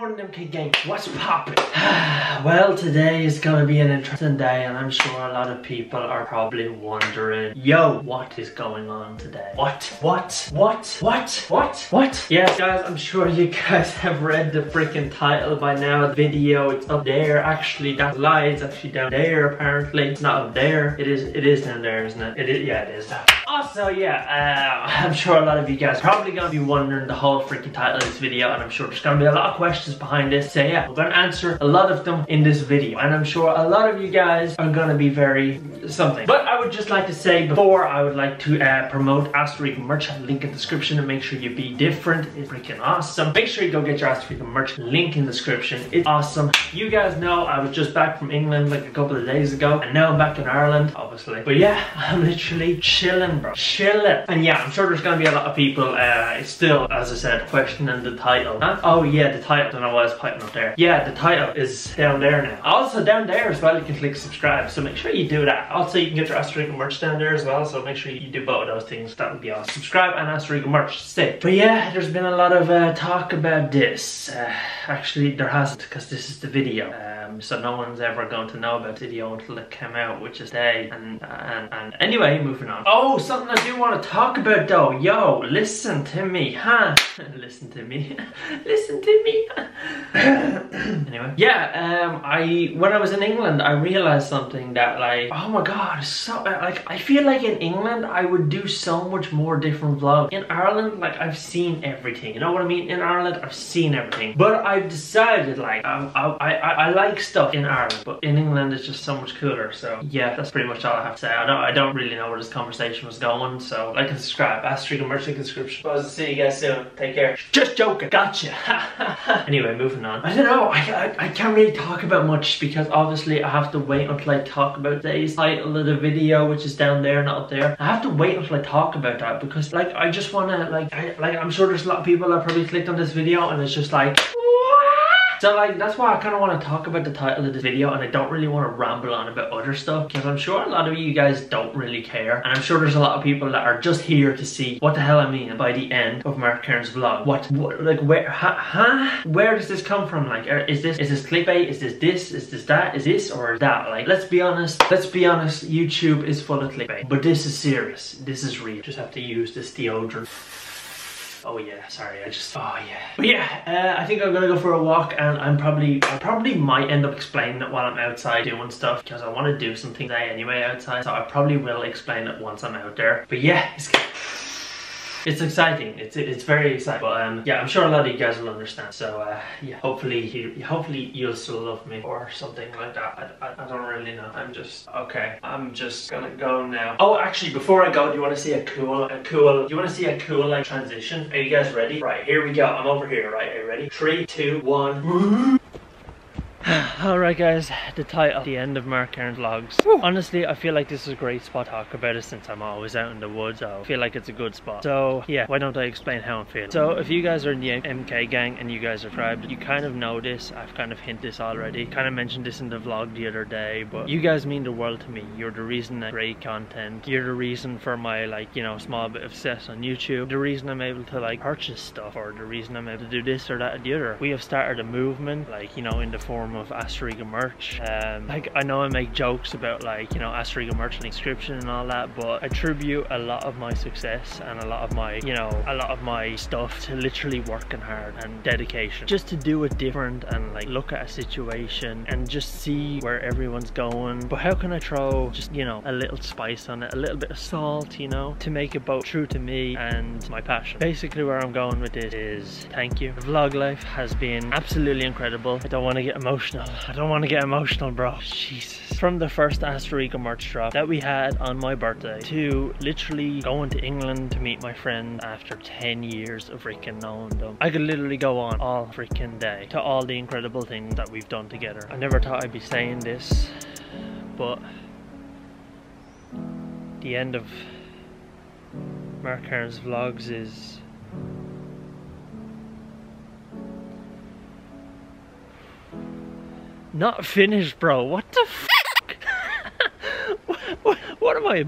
more Gang, what's poppin'? well, today is gonna be an interesting day and I'm sure a lot of people are probably wondering, yo, what is going on today? What? What? What? What? What? What? Yes, guys, I'm sure you guys have read the freaking title by now. The video, it's up there. Actually, that lie, it's actually down there, apparently. It's not up there. It is, it is down there, isn't it? It is, yeah, it is. Also, yeah, uh, I'm sure a lot of you guys probably gonna be wondering the whole freaking title of this video and I'm sure there's gonna be a lot of questions behind this. So yeah, we're gonna answer a lot of them in this video. And I'm sure a lot of you guys are gonna be very something. But I would just like to say before I would like to uh, promote Asterix merch, link in description and make sure you be different. It's freaking awesome. Make sure you go get your Asterix merch, link in description. It's awesome. You guys know I was just back from England like a couple of days ago and now I'm back in Ireland, obviously. But yeah, I'm literally chilling, bro. Chilling. And yeah, I'm sure there's gonna be a lot of people uh, still, as I said, questioning the title. Huh? Oh yeah, the title. Know why it's up there. Yeah, the title is down there now. Also down there as well, you can click subscribe. So make sure you do that. Also, you can get your Asterix merch down there as well. So make sure you do both of those things. That would be awesome. Subscribe and Asterix merch. Stay. But yeah, there's been a lot of uh, talk about this. Uh, actually, there hasn't because this is the video. Um, so no one's ever going to know about the video until it came out, which is today. And, and, and anyway, moving on. Oh, something I do want to talk about though. Yo, listen to me, huh? listen to me. listen to me. anyway, yeah, um, I when I was in England, I realized something that like, oh my god, so like I feel like in England I would do so much more different vlogs. In Ireland, like I've seen everything. You know what I mean? In Ireland, I've seen everything. But I've decided like um, I, I, I like stuff in Ireland, but in England it's just so much cooler. So yeah, that's pretty much all I have to say. I don't I don't really know where this conversation was going. So like and subscribe. Asterix merch in description. I'll see you guys soon. Take care. Just joking. Gotcha. anyway, moving on. I don't know. I, I, I can't really talk about much because obviously I have to wait until I talk about today's title of the video, which is down there, not up there. I have to wait until I talk about that because like I just want to like I, like I'm sure there's a lot of people that probably clicked on this video and it's just like so like that's why I kind of want to talk about the title of this video and I don't really want to ramble on about other stuff because I'm sure a lot of you guys don't really care and I'm sure there's a lot of people that are just here to see what the hell I mean by the end of Marc Kearns vlog. What, what like where huh, huh? Where does this come from? Like er, is this is this clickbait? Is this this? Is this that? Is this or that? Like let's be honest. Let's be honest. YouTube is full of clickbait, but this is serious. This is real. Just have to use this deodorant. Oh yeah, sorry, I just, oh yeah. But yeah, uh, I think I'm gonna go for a walk and I'm probably, I probably might end up explaining it while I'm outside doing stuff because I want to do something today anyway outside. So I probably will explain it once I'm out there. But yeah, it's it's exciting. It's it's very exciting. But um, yeah, I'm sure a lot of you guys will understand. So uh, yeah, hopefully you, hopefully you'll still love me or something like that. I, I, I don't really know. I'm just okay. I'm just gonna go now. Oh, actually, before I go, do you want to see a cool a cool? Do you want to see a cool like transition? Are you guys ready? Right, here we go. I'm over here. Right, are you ready? Three, two, one. Alright guys, the title, the end of Marc Kearns vlogs. Woo. Honestly, I feel like this is a great spot to talk about it since I'm always out in the woods. I feel like it's a good spot. So yeah, why don't I explain how I'm feeling? So if you guys are in the MK gang and you guys are tribed, you kind of know this. I've kind of hinted this already. Kind of mentioned this in the vlog the other day, but you guys mean the world to me. You're the reason I create content. You're the reason for my like, you know, small bit of success on YouTube. The reason I'm able to like purchase stuff or the reason I'm able to do this or that or the other. We have started a movement like, you know, in the form of Asterix merch. Um, like I know I make jokes about like, you know, Asterix merch and inscription and all that, but I attribute a lot of my success and a lot of my, you know, a lot of my stuff to literally working hard and dedication. Just to do it different and like look at a situation and just see where everyone's going. But how can I throw just, you know, a little spice on it, a little bit of salt, you know, to make it both true to me and my passion. Basically where I'm going with this is thank you. Vlog life has been absolutely incredible. I don't want to get emotional. I don't want to get emotional, bro. Jesus. From the first Asterix merch drop that we had on my birthday to literally going to England to meet my friend after 10 years of freaking knowing them. I could literally go on all freaking day to all the incredible things that we've done together. I never thought I'd be saying this, but the end of Marc Kearns vlogs is Not finished, bro. What the what, what, what am I?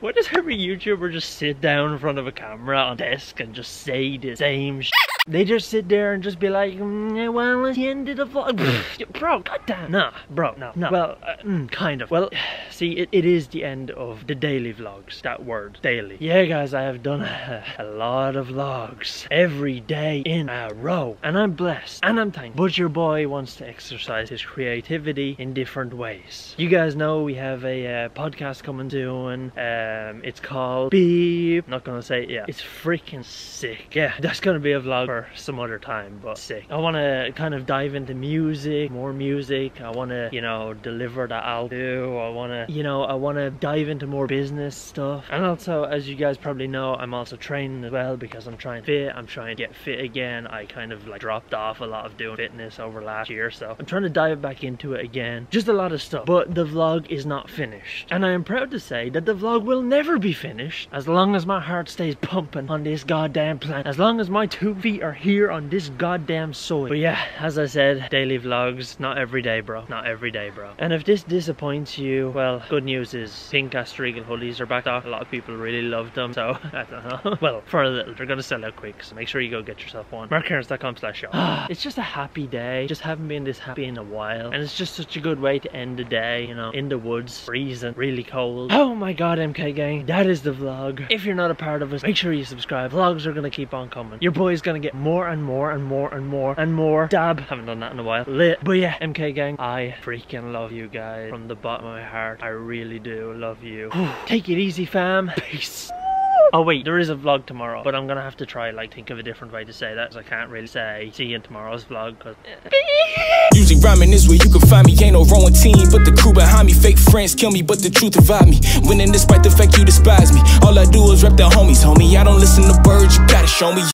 Why does every YouTuber just sit down in front of a camera on desk and just say the same They just sit there and just be like, mm, well, it's the end of the vlog. bro, goddamn. Nah, bro, no, no. Well, uh, mm, kind of. Well, see, it, it is the end of the daily vlogs. That word, daily. Yeah, guys, I have done a, a lot of vlogs every day in a row. And I'm blessed and I'm thankful. But your boy wants to exercise his creativity in different ways. You guys know we have a uh, podcast coming soon. Um, it's called Beep. Not gonna say it yet. It's freaking sick. Yeah, that's gonna be a vlog for some other time, but sick. I wanna kind of dive into music, more music. I wanna, you know, deliver that too. I wanna, you know, I wanna dive into more business stuff. And also, as you guys probably know, I'm also training as well because I'm trying to fit. I'm trying to get fit again. I kind of like dropped off a lot of doing fitness over last year, so I'm trying to dive back into it again. Just a lot of stuff. But the vlog is not finished. And I am proud to say that the vlog will never be finished as long as my heart stays pumping on this goddamn planet. As long as my two feet are here on this goddamn soil. But yeah, as I said, daily vlogs, not every day, bro. Not every day, bro. And if this disappoints you, well, good news is pink Astor Eagle hoodies are back off. A lot of people really love them, so I don't know. well, for a little, they're gonna sell out quick, so make sure you go get yourself one. marckearns.com slash shop. it's just a happy day. Just haven't been this happy in a while. And it's just such a good way to end the day, you know, in the woods, freezing, really cold. Oh my god, MK gang, that is the vlog. If you're not a part of us, make sure you subscribe. Vlogs are gonna keep on coming. Your boy's gonna get more and more and more and more and more. Dab, haven't done that in a while. Lit. But yeah, MK gang, I freaking love you guys from the bottom of my heart. I really do love you. Take it easy, fam. Peace. Oh wait, there is a vlog tomorrow, but I'm gonna have to try like think of a different way to say that because I can't really say see you in tomorrow's vlog because Usually rhyming is where you can find me. Ain't no wrong team, but the crew behind me. Fake friends kill me, but the truth divide me. Winning despite the fact you despise me. All I do is rep the homies, homie. I don't listen to birds, you gotta show me.